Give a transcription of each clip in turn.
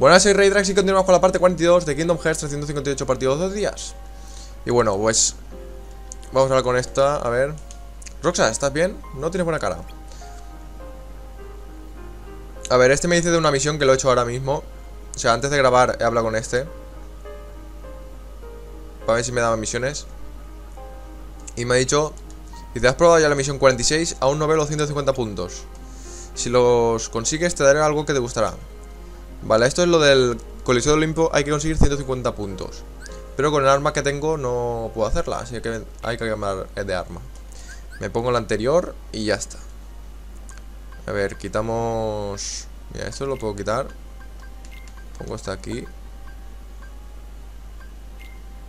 Bueno, soy Raydrax y continuamos con la parte 42 de Kingdom Hearts 358 partidos dos días. Y bueno, pues vamos a hablar con esta, a ver. Roxa, ¿estás bien? No tienes buena cara. A ver, este me dice de una misión que lo he hecho ahora mismo. O sea, antes de grabar he hablado con este. Para ver si me daban misiones. Y me ha dicho, si te has probado ya la misión 46, aún no veo los 150 puntos. Si los consigues te daré algo que te gustará. Vale, esto es lo del Coliseo de Olimpo, hay que conseguir 150 puntos. Pero con el arma que tengo no puedo hacerla, así que hay que cambiar de arma. Me pongo la anterior y ya está. A ver, quitamos... Mira, esto lo puedo quitar. Pongo esto aquí.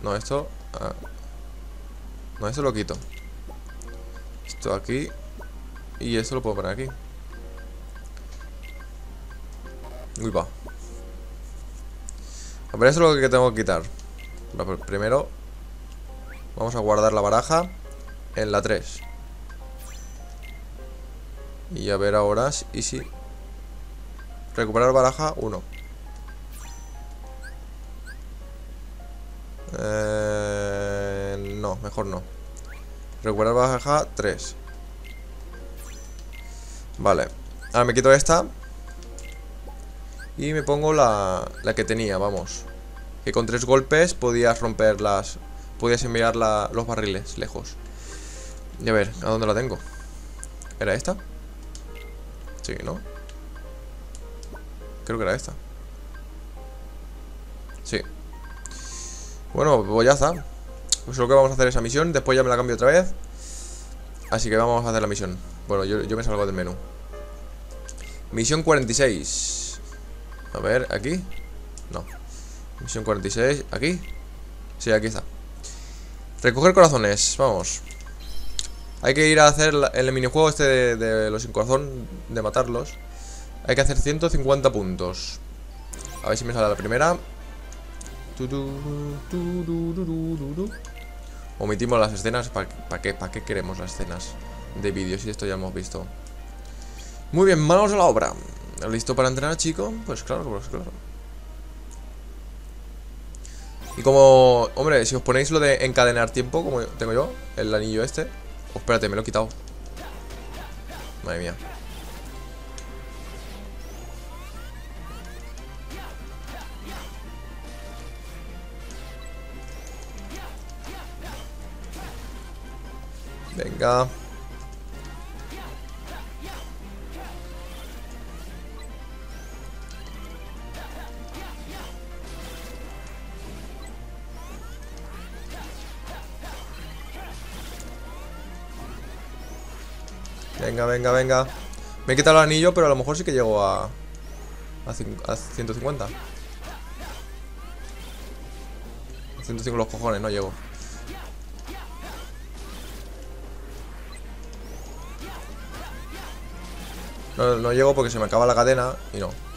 No, esto... Ah. No, esto lo quito. Esto aquí. Y esto lo puedo poner aquí. Uy, va. A ver, eso es lo que tengo que quitar. Pues primero, vamos a guardar la baraja en la 3. Y a ver ahora, y si... Recuperar baraja 1. Eh, no, mejor no. Recuperar baraja 3. Vale. Ahora me quito esta y me pongo la, la que tenía, vamos. Que con tres golpes podías romper las... Podías enviar los barriles lejos. Y a ver, ¿a dónde la tengo? ¿Era esta? Sí, ¿no? Creo que era esta. Sí. Bueno, pues ya Pues lo que vamos a hacer esa misión Después ya me la cambio otra vez. Así que vamos a hacer la misión. Bueno, yo, yo me salgo del menú. Misión 46 a ver, ¿aquí? No. Misión 46, ¿aquí? Sí, aquí está. Recoger corazones, vamos. Hay que ir a hacer el minijuego este de, los sin corazón De matarlos. Hay que hacer 150 puntos. A ver si me sale la primera. Omitimos las escenas. ¿Para qué? ¿Para qué queremos las escenas de vídeos? Si esto ya hemos visto. Muy bien, manos a la obra ¿Listo para entrenar, chico? Pues claro, pues claro. Y como, hombre, si os ponéis lo de encadenar tiempo, como tengo yo, el anillo este. Oh, espérate, me lo he quitado. Madre mía. Venga. Venga, venga, venga. Me he quitado el anillo, pero a lo mejor sí que llego a... A, 150 A 105 los cojones, no llego. No, no llego porque se me acaba la cadena Y no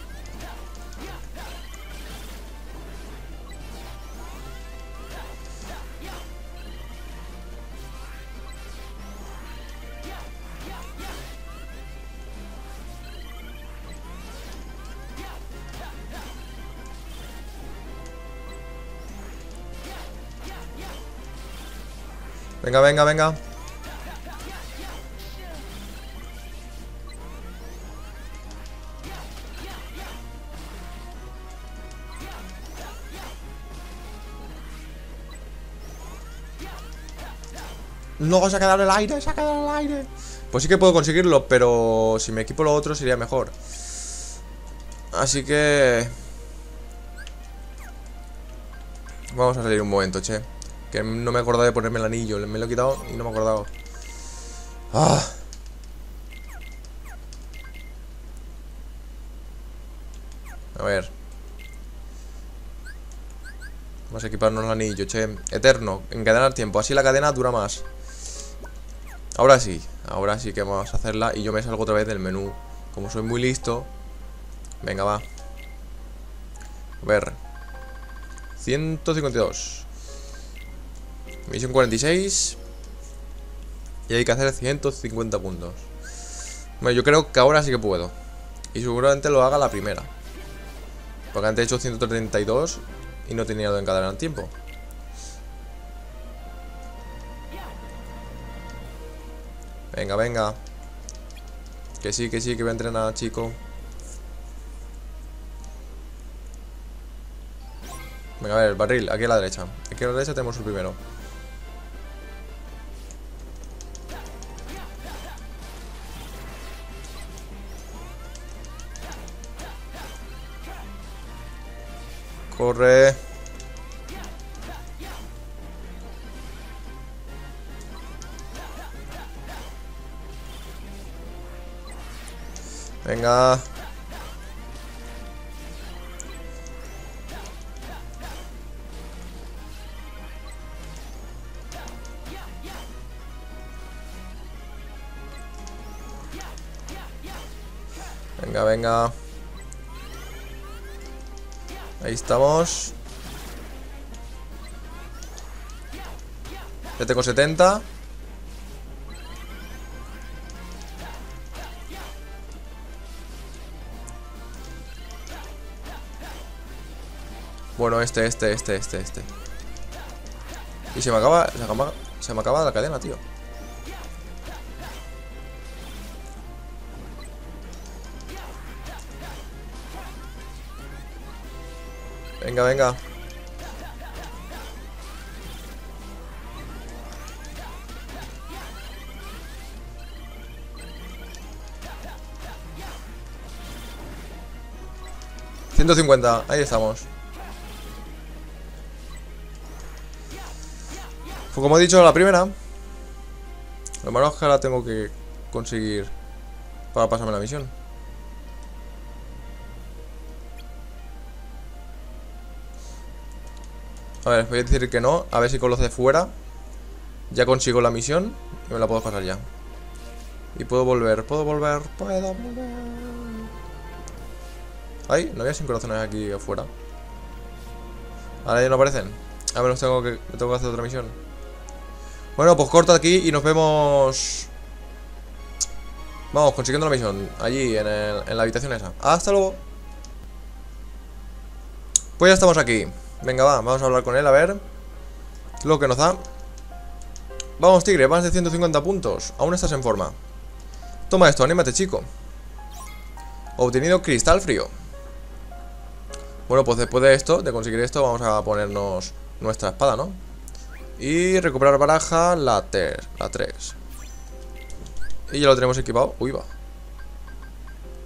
Venga, venga, venga. No, se ha quedado en el aire, se ha quedado en el aire. Pues sí que puedo conseguirlo, pero si me equipo lo otro sería mejor. Así que... Vamos a salir un momento, che que no me he acordado de ponerme el anillo. Me lo he quitado y no me he acordado. ¡Ah! A ver. Vamos a equiparnos el anillo, che. Eterno, encadenar tiempo. Así la cadena dura más. Ahora sí, ahora sí que vamos a hacerla Y yo me salgo otra vez del menú. Como soy muy listo Venga, va. A ver. 152 Misión 46 Y hay que hacer 150 puntos Bueno, yo creo que ahora sí que puedo Y seguramente lo haga la primera Porque antes he hecho 132 y no tenía lo de encadenar en tiempo. Venga, venga. Que sí, que sí, que voy a entrenar, chico. Venga, a ver, barril, aquí a la derecha. Aquí a la derecha tenemos el primero. Corre. Venga. Venga, venga. Ahí estamos. Ya tengo 70. Bueno, este, este, este, este, este. Y se me acaba, se me acaba, se me acaba la cadena, tío. Venga, venga. ...150, ahí estamos. Pues como he dicho, la primera. Lo malo es que ahora tengo que conseguir Para pasarme la misión A ver, voy a decir que no A ver si con los de fuera Ya consigo la misión Y me la puedo pasar ya. Y puedo volver, puedo volver Puedo volver. Ay, no había sin corazones aquí afuera. Ahora ya no aparecen. A ver, tengo que, tengo que hacer otra misión. Bueno, pues corto aquí y nos vemos. Vamos, consiguiendo la misión Allí, en, en la habitación esa. Hasta luego. Pues ya estamos aquí Venga, va, vamos a hablar con él, a ver. Lo que nos da. Vamos, tigre, más de 150 puntos. Aún estás en forma. Toma esto, anímate, chico. Obtenido cristal frío. Bueno, pues después de esto De conseguir esto, vamos a ponernos Nuestra espada, ¿no? Y recuperar baraja, la 3 La 3 Y ya lo tenemos equipado. Uy, va.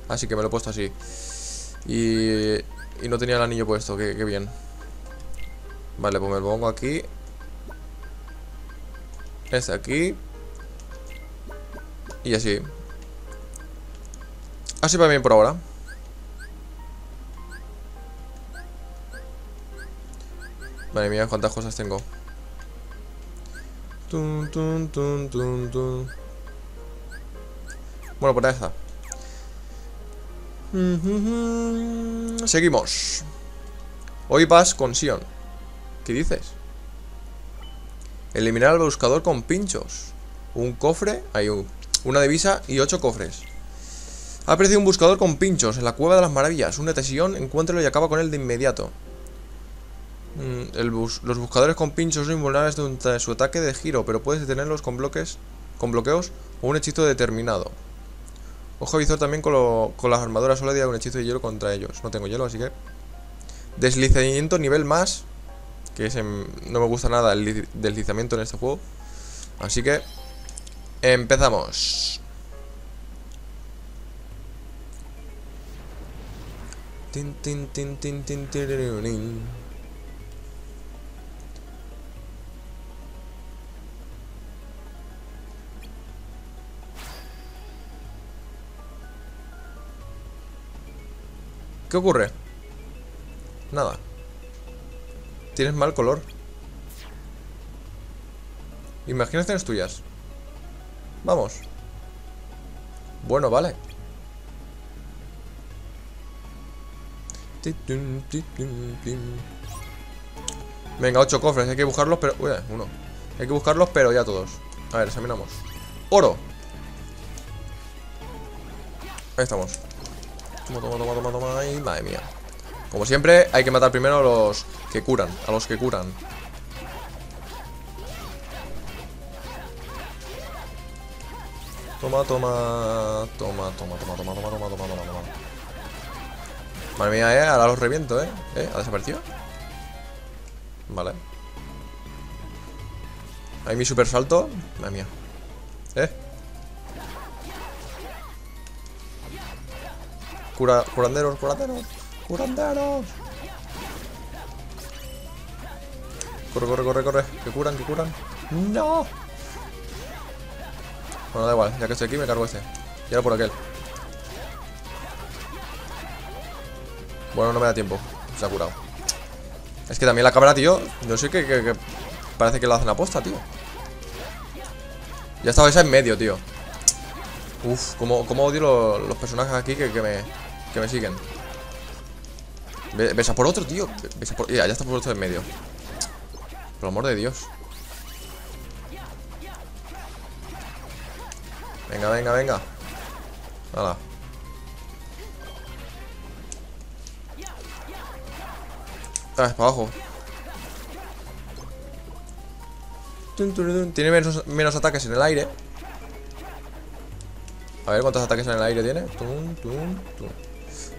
Así que me lo he puesto así. Y, y no tenía el anillo puesto, qué, qué bien Vale, pues me lo pongo aquí. Este aquí. Y así. Así va bien por ahora. Madre mía, cuántas cosas tengo. Tun, tun, tun. Bueno, por ahí está. Seguimos. Hoy vas con Sion ¿Qué dices? Eliminar al buscador con pinchos. Un cofre, hay un, una divisa y ocho cofres. Ha aparecido un buscador con pinchos en la cueva de las maravillas. Una tesión, encuéntralo y acaba con él de inmediato. Mm, Los buscadores con pinchos son invulnerables durante su ataque de giro Pero puedes detenerlos con bloques con bloqueos o un hechizo determinado. Ojo visor también con, las armaduras sólidas un hechizo de hielo contra ellos. No tengo hielo, así que. Deslizamiento nivel más que no me gusta nada el deslizamiento en este juego. Así que empezamos. Tin, tin, tin, tin, tin, ¿Qué ocurre? Nada. Tienes mal color. Imaginaciones tuyas. Vamos. Bueno, vale. Venga, ocho cofres, hay que buscarlos, pero... Uy, uno. Hay que buscarlos, pero ya todos. A ver, examinamos. Oro. Ahí estamos. Toma, toma, toma, toma, toma. Ay, madre mía. Como siempre, hay que matar primero a los que curan. A los que curan. Toma, toma. Toma, toma, toma, toma, toma, toma, toma, toma, toma. Madre mía, eh. Ahora los reviento, eh. ¿Eh? ¿Ha desaparecido? Vale. Ahí mi super salto. Madre mía. Eh. Cura, curanderos, curanderos. Curanderos. Corre, corre, corre, corre. Que curan, que curan. No. Bueno, da igual. Ya que estoy aquí, me cargo este. Y ahora por aquel. Bueno, no me da tiempo. Se ha curado. Es que también la cámara, tío. No sé qué. que, que parece que lo hacen aposta, tío. Ya estaba esa en medio, tío. Uf, como, odio los personajes aquí que, me, que me siguen. Besa por otro, tío. Ya, está por otro en medio. Por el amor de Dios. Venga, venga, venga. Hala. Otra para abajo. Tiene menos, ataques en el aire. A ver cuántos ataques en el aire tiene.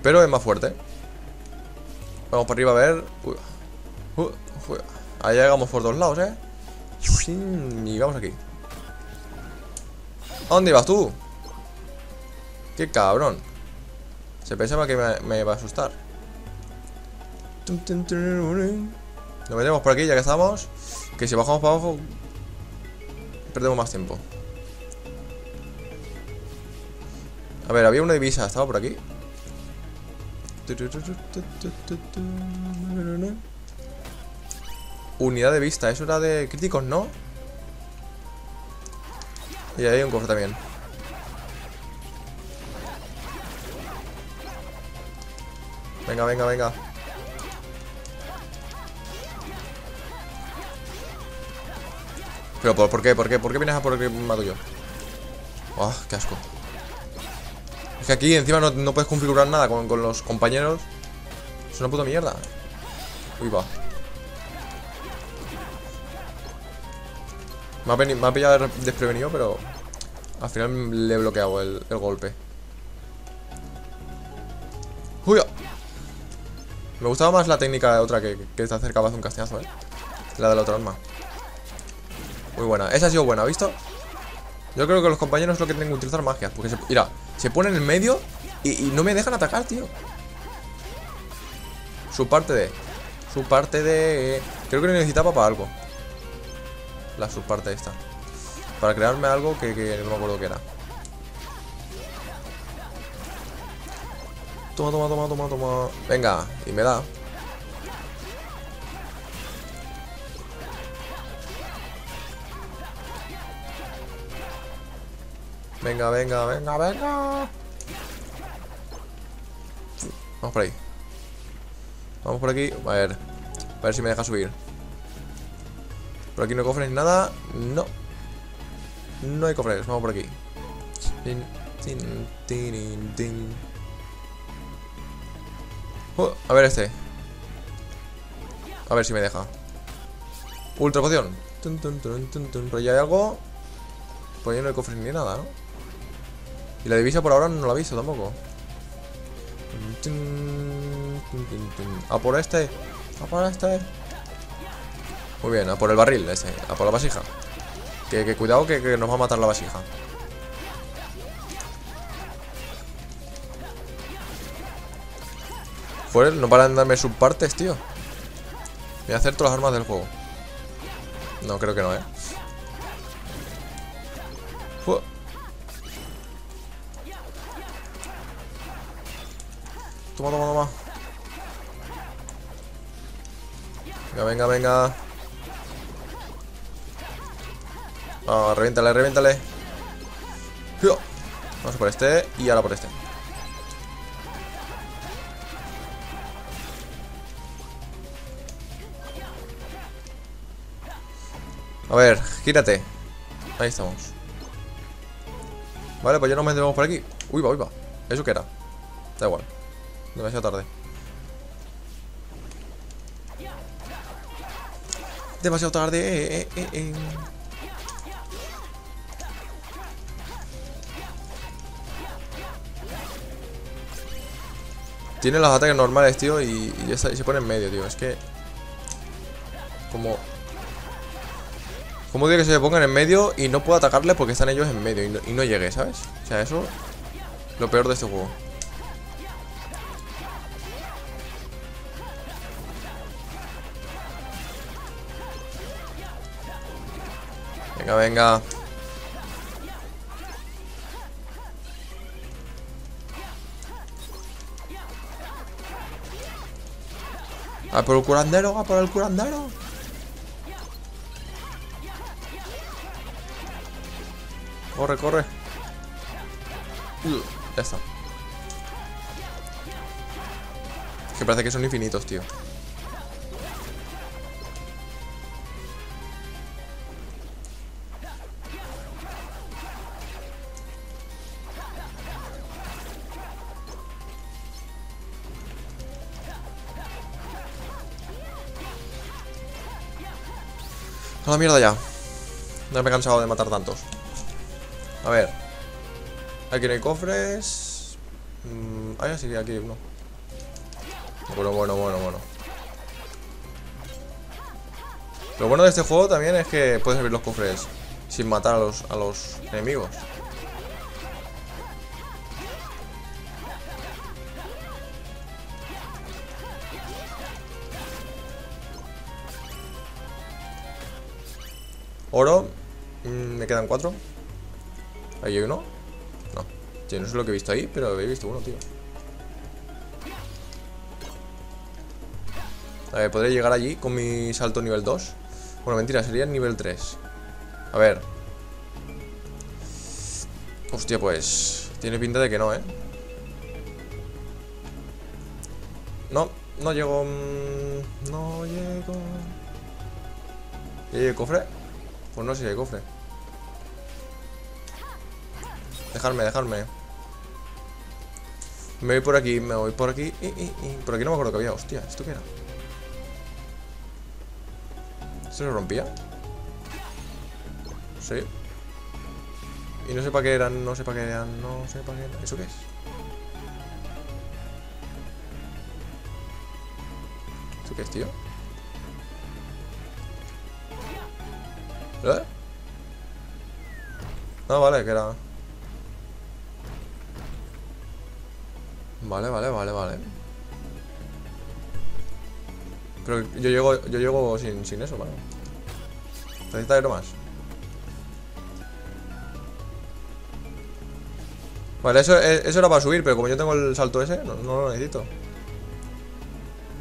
Pero es más fuerte. Vamos por arriba a ver. Ahí llegamos por dos lados, ¿eh? Y vamos aquí. ¿A dónde ibas tú? Qué cabrón. Se pensaba que me, iba a asustar. Nos metemos por aquí ya que estamos. Que si bajamos para abajo Perdemos más tiempo A ver, había una divisa ¿Estaba por aquí? Unidad de vista Eso era de críticos, ¿no? Y ahí hay un cofre también Venga, venga, venga ¿Pero por, qué? ¿Por qué? ¿Por qué vienes a por el mato yo? ¡Ah, qué asco! Es que aquí encima no, puedes configurar nada con, los compañeros Es una puta mierda Uy, va Me ha, pillado desprevenido, pero Al final le he bloqueado el, golpe ¡Uy! Me gustaba más la técnica de otra que, que te acercabas de un castañazo, ¿eh? La de la otra arma muy buena, esa ha sido buena, ¿visto? Yo creo que los compañeros lo que tienen que utilizar magias Porque, se, mira, se ponen en medio y, no me dejan atacar, tío. Su parte de Su parte de... Creo que lo necesitaba para algo. La subparte esta. Para crearme algo que, que no me acuerdo qué era. Toma, toma, toma, toma, toma. Venga, y me da Venga, venga, venga, venga. Vamos por ahí. Vamos por aquí. A ver. A ver si me deja subir. Por aquí no hay cofres ni nada. No. No hay cofres. Vamos por aquí. Oh, a ver este. A ver si me deja. Ultra poción. Pero ya hay algo. Pues ya no hay cofres ni nada, ¿no? Y la divisa por ahora no la he visto tampoco. A por este. A por este. Muy bien, a por el barril ese. A por la vasija. Que, cuidado que, nos va a matar la vasija. Joder, no paran de darme subpartes, tío. Voy a hacer todas las armas del juego. No, creo que no, ¿eh? Toma, toma, toma. Venga, venga, venga. Ah, reviéntale, reviéntale. Vamos por este y ahora por este. A ver, gírate. Ahí estamos. Vale, pues ya nos metemos por aquí. Uy, va, uy, va. ¿Eso qué era? Da igual. Demasiado tarde. Demasiado tarde. eh, eh, eh, eh. Tiene los ataques normales, tío, y, y se pone en medio, tío. Es que... Como... Como que se le pongan en medio y no puedo atacarle porque están ellos en medio y no llegue, ¿sabes? O sea, eso... Lo peor de este juego. Venga, venga. A por el curandero, a por el curandero. Corre, corre. Uh, ya está. Es que parece que son infinitos, tío. La mierda ya. No me he cansado de matar tantos. A ver. Aquí no hay cofres. Mm, ah, sí, aquí hay uno. Bueno, bueno, bueno, bueno. Lo bueno de este juego también es que puedes abrir los cofres sin matar a los, a los enemigos. ¿Ahí hay uno? No. Yo no sé lo que he visto ahí, pero he visto uno, tío. A ver, ¿podré llegar allí con mi salto nivel 2? Bueno, mentira, sería el nivel 3. A ver. Hostia, pues... Tiene pinta de que no, ¿eh? No, no llego... mm, No llego... ¿Y hay cofre? Pues no sé si hay cofre. Dejarme, dejarme. Me voy por aquí, me voy por aquí y, y, y. Por aquí no me acuerdo que había. Hostia, ¿esto qué era? ¿Esto se rompía? Sí. Y no sé para qué eran, no sé para qué eran, no sé para qué eran. ¿Eso qué es? ¿Esto qué es, tío? ¿Eh? Ah, vale, que era... Vale, vale, vale, vale. Pero yo llego, yo llego sin, sin eso, vale. Necesita algo más. Vale, eso, eh, eso era para subir, pero como yo tengo el salto ese, no, no lo necesito.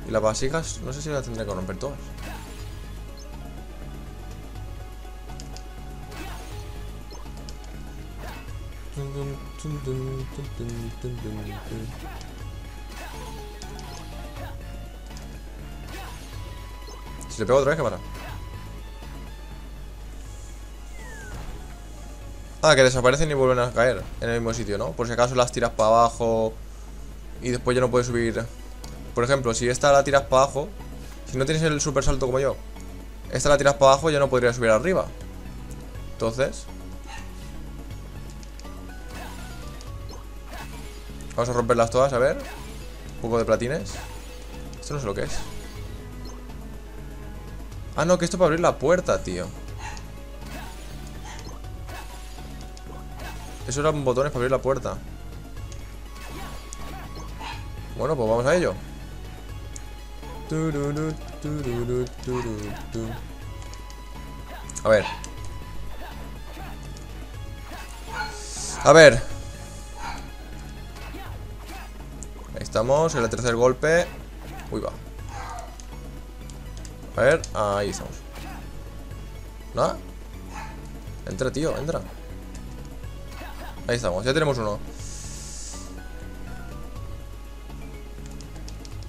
Y las vasijas, no sé si las tendré que romper todas. Si le pego otra vez, ¿qué pasa? Ah, que desaparecen y vuelven a caer en el mismo sitio, ¿no? Por si acaso las tiras para abajo y después ya no puedes subir. Por ejemplo, si esta la tiras para abajo, si no tienes el super salto como yo, esta la tiras para abajo, ya no podría subir arriba. Entonces, Vamos a romperlas todas, a ver. Un poco de platines. Esto no sé lo que es. Ah, no, que esto para abrir la puerta, tío. Eso eran botones para abrir la puerta. Bueno, pues vamos a ello. A ver. A ver estamos, el tercer golpe. Uy, va. A ver, ahí estamos. ¿Nada? Entra, tío, entra. Ahí estamos, ya tenemos uno.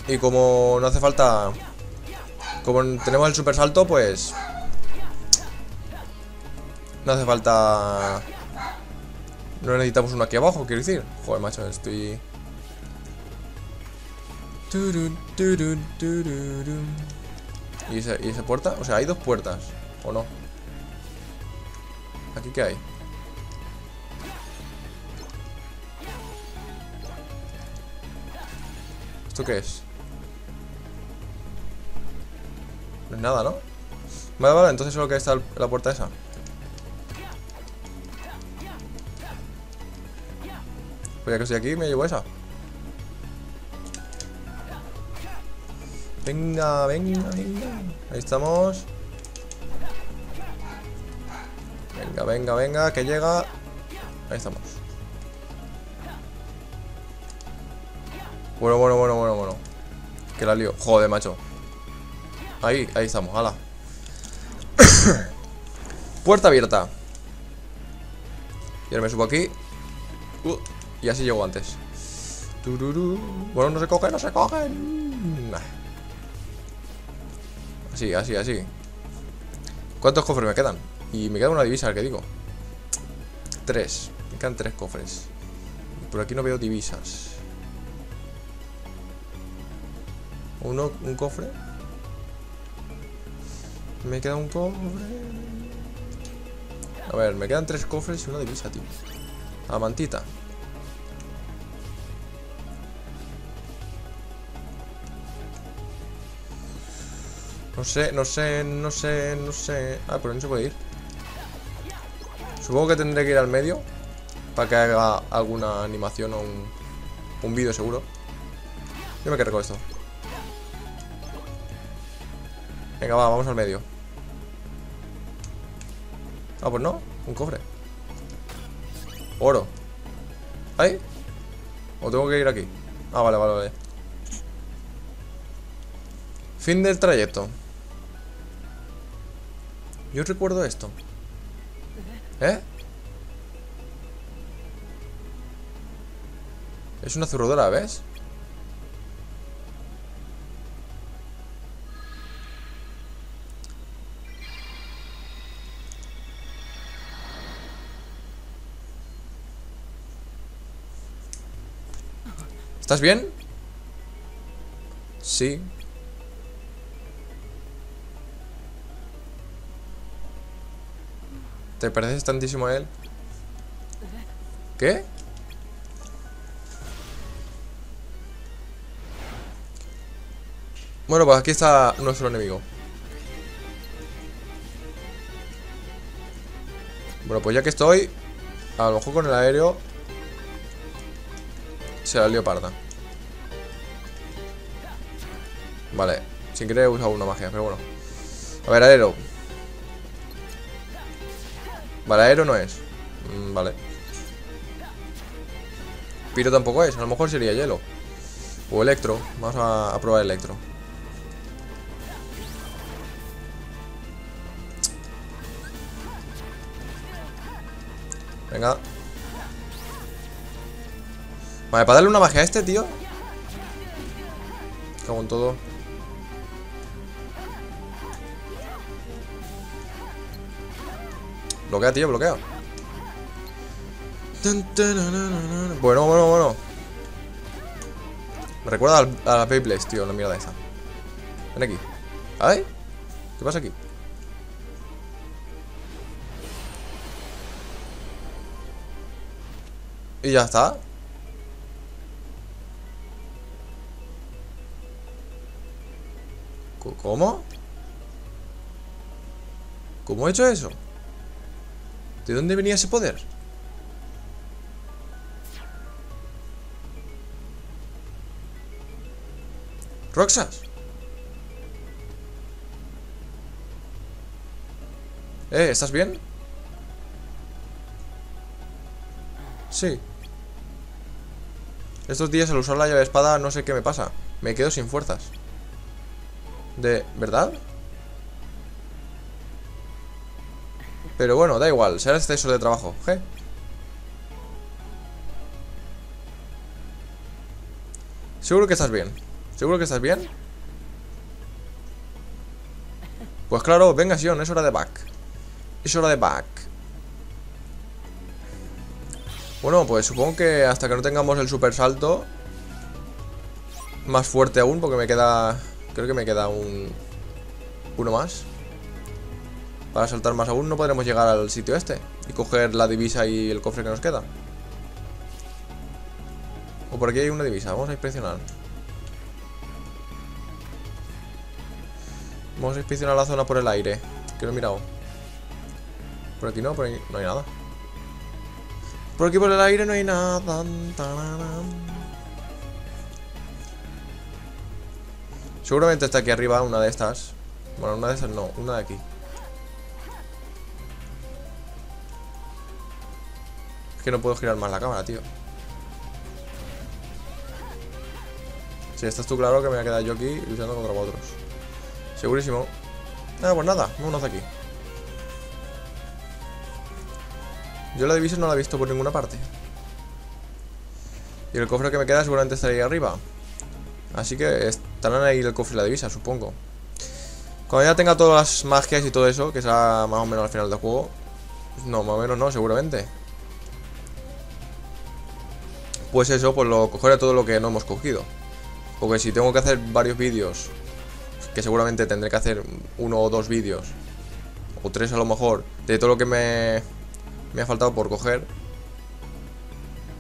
Y como no hace falta Como tenemos el super salto, pues No hace falta No necesitamos uno aquí abajo, quiero decir. Joder, macho, estoy... ¿Y esa, ¿Y esa puerta? O sea, hay dos puertas ¿O no? ¿Aquí qué hay? ¿Esto qué es? No es nada, ¿no? Vale, vale, entonces solo que está la puerta esa Pues ya que estoy aquí, me llevo esa Venga, venga, venga. Ahí estamos. Venga, venga, venga, que llega. Ahí estamos. Bueno, bueno, bueno, bueno, bueno. Que la lío, joder, macho. Ahí, ahí estamos, ala Puerta abierta. Y ahora me subo aquí. Uh, Y así llego antes. Bueno, no se coge, no se cogen Así, así, así. ¿Cuántos cofres me quedan? Y me queda una divisa, que digo. Tres. Me quedan tres cofres. Por aquí no veo divisas. Uno, un cofre Me queda un cofre. A ver, me quedan tres cofres y una divisa, tío. La mantita No sé, no sé, no sé, no sé. Ah, pero no se puede ir Supongo que tendré que ir al medio Para que haga alguna animación o un, un vídeo seguro. Yo me cargo esto. Venga, va, vamos al medio. Ah, pues no, un cofre. Oro. ¿Ahí? ¿O tengo que ir aquí? Ah, vale, vale, vale. Fin del trayecto Yo recuerdo esto ¿Eh? Es una zurradora, ¿ves? ¿Estás bien? Sí. ¿Te pareces tantísimo a él? ¿Qué? Bueno, pues aquí está nuestro enemigo Bueno, pues ya que estoy A lo mejor con el aéreo se la lío parda Vale Sin querer he usado una magia, pero bueno A ver, aero Vale, aero no es mm, Vale. Piro tampoco es, a lo mejor sería hielo. O electro Vamos a, a probar electro. Venga. Vale, para darle una magia a este, tío. Cago en todo Bloquea, tío, bloquea Bueno, bueno, bueno Me recuerda a la Beyblade, tío, la mierda esa Ven aquí ¿Ay? ¿Qué pasa aquí? Y ya está ¿Cómo? ¿Cómo he hecho eso? ¿De dónde venía ese poder? Roxas Eh, ¿estás bien? Sí Estos días al usar la llave espada no sé qué me pasa Me quedo sin fuerzas de... ¿Verdad? Pero bueno, da igual, será exceso de trabajo ¿G? Seguro que estás bien ¿Seguro que estás bien? Pues claro, venga Sion, es hora de back Es hora de back Bueno, pues supongo que hasta que no tengamos el super salto Más fuerte aún, porque me queda Creo que me queda un... Uno más. Para saltar más aún no podremos llegar al sitio este y coger la divisa y el cofre que nos queda. O por aquí hay una divisa, vamos a inspeccionar. Vamos a inspeccionar la zona por el aire, que no he mirado. Por aquí no, por aquí no hay nada. Por aquí por el aire no hay nada. Seguramente está aquí arriba una de estas. Bueno, una de esas no, una de aquí. No puedo girar más la cámara, tío. Si estás tú claro que me voy a quedar yo aquí luchando contra otros. Segurísimo. Ah, pues nada, vámonos aquí. Yo la divisa no la he visto por ninguna parte. Y el cofre que me queda seguramente estaría ahí arriba. Así que estarán ahí el cofre y la divisa, supongo. Cuando ya tenga todas las magias y todo eso, que será más o menos al final del juego. No, más o menos no, seguramente. Pues eso, pues lo cogeré todo lo que no hemos cogido. Porque si tengo que hacer varios vídeos, que seguramente tendré que hacer uno o dos vídeos, o tres a lo mejor, de todo lo que me me ha faltado por coger.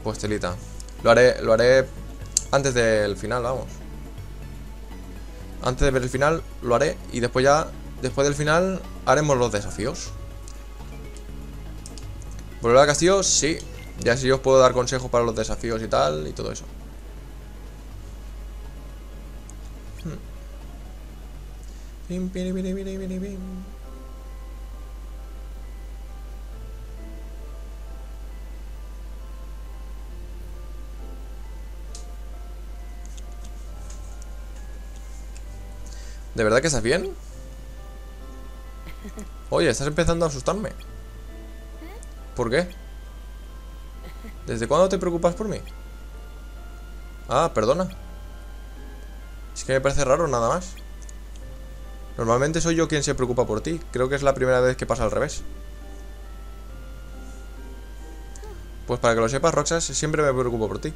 Pues telita. Lo haré, lo haré antes del final, vamos. Antes de ver el final, lo haré. Y después ya, después del final, haremos los desafíos. ¿Volver al castillo? Sí. Ya si os puedo dar consejos para los desafíos y tal, y todo eso. Hmm. ¿De verdad que estás bien? Oye, estás empezando a asustarme ¿Por qué? ¿Desde cuándo te preocupas por mí? Ah, perdona Es que me parece raro nada más Normalmente soy yo quien se preocupa por ti Creo que es la primera vez que pasa al revés Pues para que lo sepas, Roxas, siempre me preocupo por ti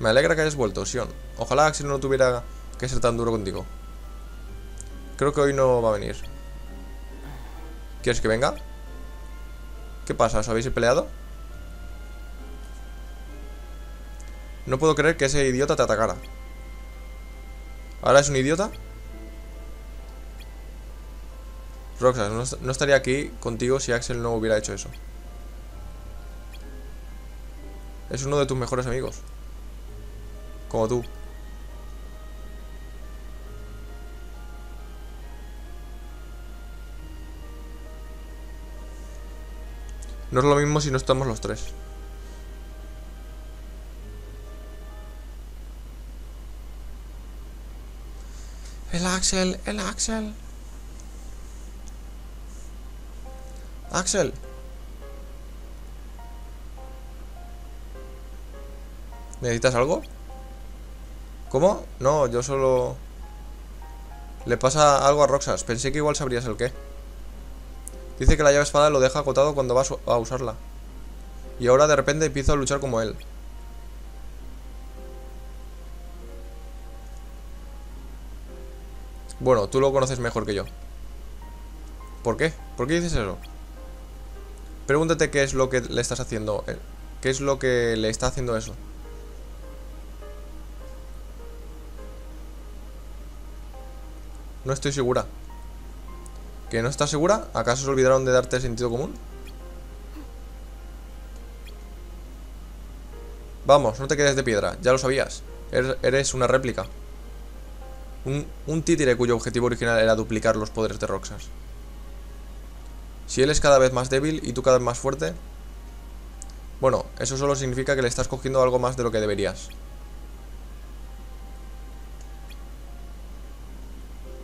Me alegra que hayas vuelto, Sion. Ojalá Axel no tuviera que ser tan duro contigo. Creo que hoy no va a venir. ¿Quieres que venga? ¿Qué pasa? ¿Os habéis peleado? No puedo creer que ese idiota te atacara. ¿Ahora es un idiota? Roxas, no, no estaría aquí contigo si Axel no hubiera hecho eso. Es uno de tus mejores amigos. Como tú. No es lo mismo si no estamos los tres. El Axel, el Axel. Axel. ¿Necesitas algo? ¿Cómo? No, yo solo... Le pasa algo a Roxas. Pensé que igual sabrías el qué. Dice que la llave espada lo deja acotado cuando va a usarla. Y ahora de repente empieza a luchar como él. Bueno, tú lo conoces mejor que yo. ¿Por qué? ¿Por qué dices eso? Pregúntate qué es lo que le estás haciendo. Eh, ¿Qué es lo que le está haciendo eso? No estoy segura. ¿Que no estás segura? ¿Acaso se olvidaron de darte sentido común? Vamos, no te quedes de piedra, ya lo sabías. Eres una réplica. Un, un títere cuyo objetivo original era duplicar los poderes de Roxas. Si él es cada vez más débil y tú cada vez más fuerte... Bueno, eso solo significa que le estás cogiendo algo más de lo que deberías.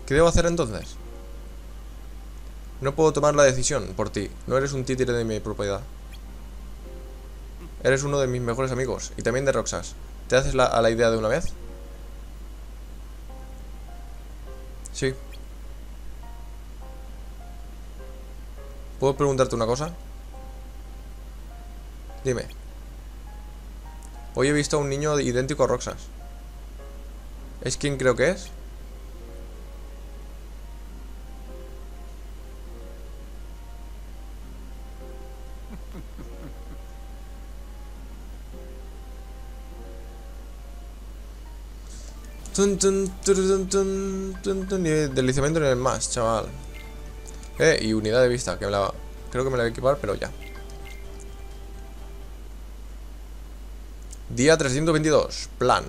¿Qué debo hacer entonces? No puedo tomar la decisión por ti. No eres un títere de mi propiedad. Eres uno de mis mejores amigos. Y también de Roxas. ¿Te haces a la idea de una vez? Sí. ¿Puedo preguntarte una cosa? Dime. Hoy he visto a un niño idéntico a Roxas. ¿Es quien creo que es? Tun, tun, tun, deslizamiento en el más, chaval. Eh, y unidad de vista, que me la... Creo que me la voy a equipar, pero ya. Día 322, plan.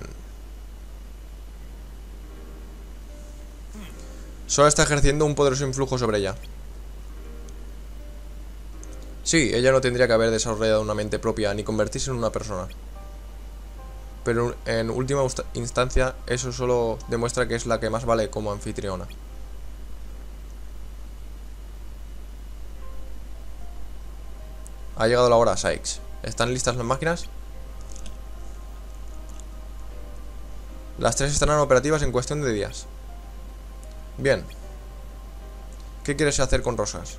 Solo está ejerciendo un poderoso influjo sobre ella. Sí, ella no tendría que haber desarrollado una mente propia ni convertirse en una persona. Pero en última instancia, eso solo demuestra que es la que más vale como anfitriona. Ha llegado la hora, Sykes. ¿Están listas las máquinas? Las tres estarán operativas en cuestión de días. Bien. ¿Qué quieres hacer con Rosas?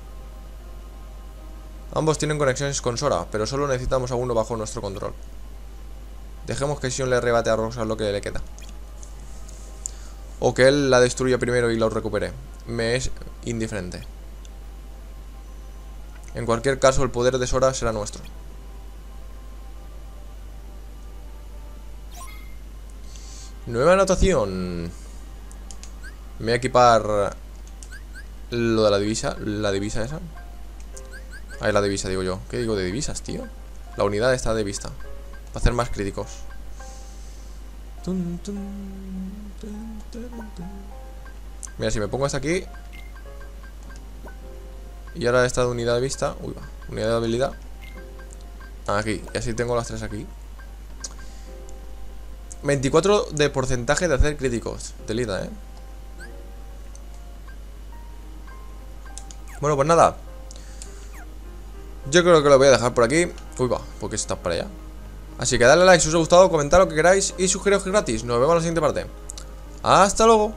Ambos tienen conexiones con Sora, pero solo necesitamos a uno bajo nuestro control. Dejemos que Sion le arrebate a Rosas lo que le queda. O que él la destruya primero y la recupere. Me es indiferente. En cualquier caso, el poder de Sora será nuestro. Nueva anotación. Me voy a equipar lo de la divisa. La divisa esa. Ahí la divisa, digo yo. ¿Qué digo de divisas, tío? La unidad está de vista. Para hacer más críticos. Mira, si me pongo hasta aquí. Y ahora esta de unidad de vista. Uy, va. Unidad de habilidad. Aquí. Y así tengo las tres aquí. 24 de porcentaje de hacer críticos. Delita, ¿eh? Bueno, pues nada. Yo creo que lo voy a dejar por aquí. Uy, va, porque está para allá. Así que dale like si os ha gustado, comentar lo que queráis y sugereros gratis. Nos vemos en la siguiente parte. Hasta luego.